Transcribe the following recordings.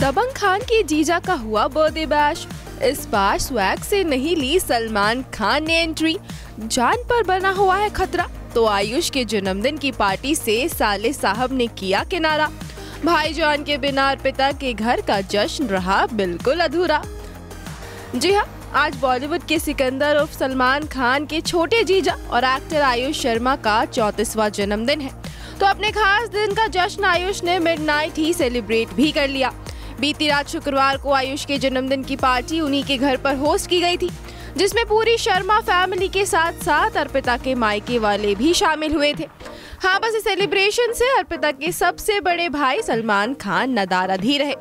दबंग खान की जीजा का हुआ बर्थडे बैश। इस बार स्वैग से नहीं ली सलमान खान ने एंट्री जान पर बना हुआ है खतरा तो आयुष के जन्मदिन की पार्टी से साले साहब ने किया किनारा। भाईजान के बिना अर्पिता के घर का जश्न रहा बिल्कुल अधूरा। जी हाँ आज बॉलीवुड के सिकंदर उर्फ़ सलमान खान के छोटे जीजा और एक्टर आयुष शर्मा का चौतीसवा जन्मदिन है। तो अपने खास दिन का जश्न आयुष ने मिडनाइट ही सेलिब्रेट भी कर लिया। बीती रात शुक्रवार को आयुष के जन्मदिन की पार्टी उन्हीं के घर पर होस्ट की गई थी, जिसमें पूरी शर्मा फैमिली के साथ साथ अर्पिता के मायके वाले भी शामिल हुए थे। हाँ बस इस सेलिब्रेशन से अर्पिता के सबसे बड़े भाई सलमान खान नदाराधीर रहे,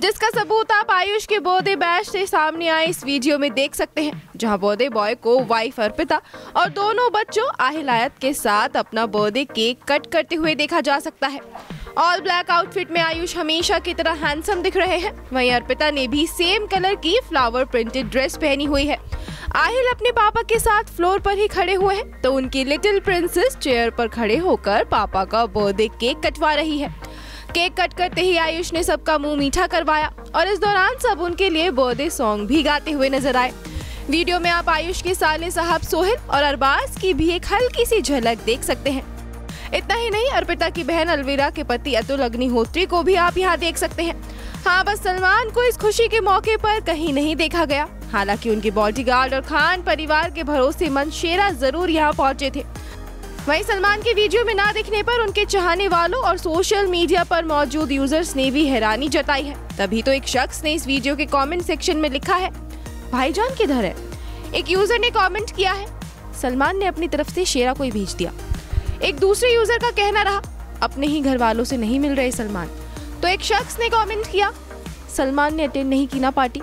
जिसका सबूत आप आयुष के बोधे बैच से सामने आए इस वीडियो में देख सकते हैं, जहाँ बोधे बॉय को वाइफ अर्पिता और दोनों बच्चों आहिलायत के साथ अपना बर्थडे केक कट करते हुए देखा जा सकता है। ऑल ब्लैक आउटफिट में आयुष हमेशा की तरह हैंडसम दिख रहे हैं। वहीं अर्पिता ने भी सेम कलर की फ्लावर प्रिंटेड ड्रेस पहनी हुई है। आहिल अपने पापा के साथ फ्लोर पर ही खड़े हुए हैं तो उनकी लिटिल प्रिंसेस चेयर पर खड़े होकर पापा का बर्थडे केक कटवा रही है। केक कट करते ही आयुष ने सबका मुँह मीठा करवाया और इस दौरान सब उनके लिए बर्थडे सॉन्ग भी गाते हुए नज़र आए। वीडियो में आप आयुष के साले साहब सोहेल और अरबाज की भी एक हल्की सी झलक देख सकते हैं। इतना ही नहीं, अर्पिता की बहन अलविरा के पति अतुल अग्निहोत्री को भी आप यहाँ देख सकते हैं। हाँ बस सलमान को इस खुशी के मौके पर कहीं नहीं देखा गया। हालाँकि उनके बॉडीगार्ड और खान परिवार के भरोसेमंद शेरा ज़रूर यहाँ पहुँचे थे। वहीं सलमान के वीडियो में ना दिखने पर उनके चाहने वालों और सोशल मीडिया पर मौजूद यूज़र्स ने भी हैरानी जताई है। तभी तो एक शख्स ने इस वीडियो के कमेंट सेक्शन में लिखा है, भाईजान किधर है? एक यूज़र ने कमेंट किया है, सलमान ने अपनी तरफ़ से शेरा को ही भेज दिया। एक दूसरे यूज़र का कहना रहा, अपने ही घर वालों से नहीं मिल रहे सलमान। तो एक शख्स ने कमेंट किया, सलमान ने अटेंड नहीं की ना पार्टी।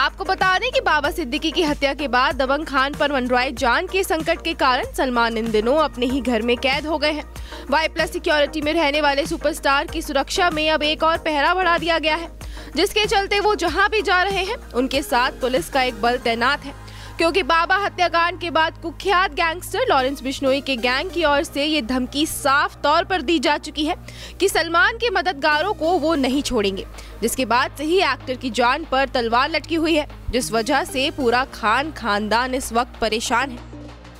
आपको बता दें कि बाबा सिद्दीकी की हत्या के बाद दबंग खान पर मंडराए जान के संकट के कारण सलमान इन दिनों अपने ही घर में कैद हो गए हैं। वाई प्लस सिक्योरिटी में रहने वाले सुपरस्टार की सुरक्षा में अब एक और पहरा बढ़ा दिया गया है, जिसके चलते वो जहाँ भी जा रहे हैं, उनके साथ पुलिस का एक बल तैनात है। क्योंकि बाबा हत्याकांड के बाद कुख्यात गैंगस्टर लॉरेंस बिश्नोई के गैंग की ओर से ये धमकी साफ़ तौर पर दी जा चुकी है कि सलमान के मददगारों को वो नहीं छोड़ेंगे। जिसके बाद से ही एक्टर की जान पर तलवार लटकी हुई है, जिस वजह से पूरा खान खानदान इस वक्त परेशान है।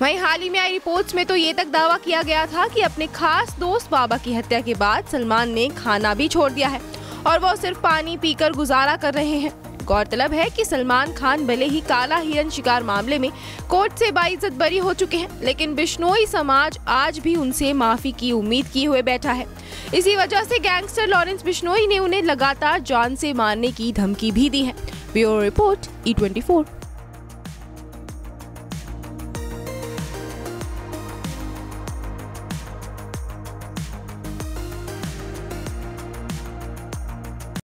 वहीं हाल ही में आई रिपोर्ट्स में तो ये तक दावा किया गया था कि अपने खास दोस्त बाबा की हत्या के बाद सलमान ने खाना भी छोड़ दिया है और वो सिर्फ़ पानी पीकर गुजारा कर रहे हैं। गौरतलब है कि सलमान खान भले ही काला हिरन शिकार मामले में कोर्ट से बाइज्जत बरी हो चुके हैं, लेकिन बिश्नोई समाज आज भी उनसे माफ़ी की उम्मीद किए हुए बैठा है। इसी वजह से गैंगस्टर लॉरेंस बिश्नोई ने उन्हें लगातार जान से मारने की धमकी भी दी है। Bureau report E twenty